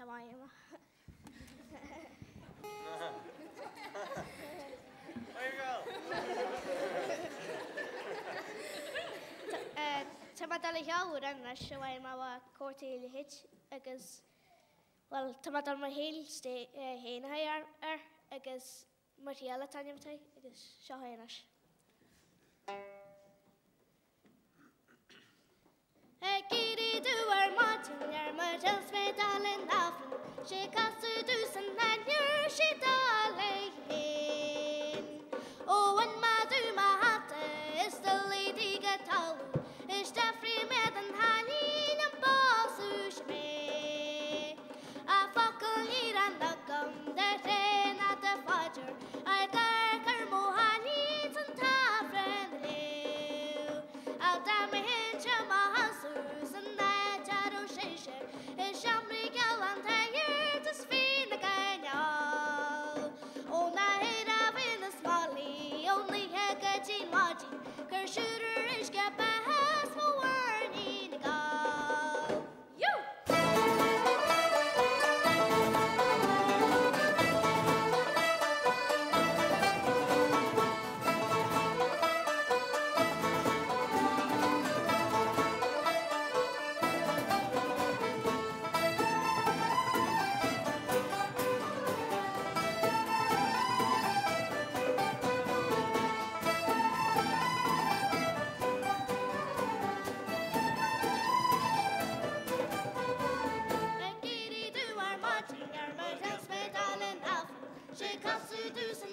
ta mae yma. Mae'n eh, gael? Tyma dal i llawr annas y wain mae wa cwrt eil i hyd agos Wel, tyma dal mae heil eh, hein hai ar ar agos mae'r hiel a tanio fy tai agos sio hai Thank you. Oh, and my, my heart is the lady get out.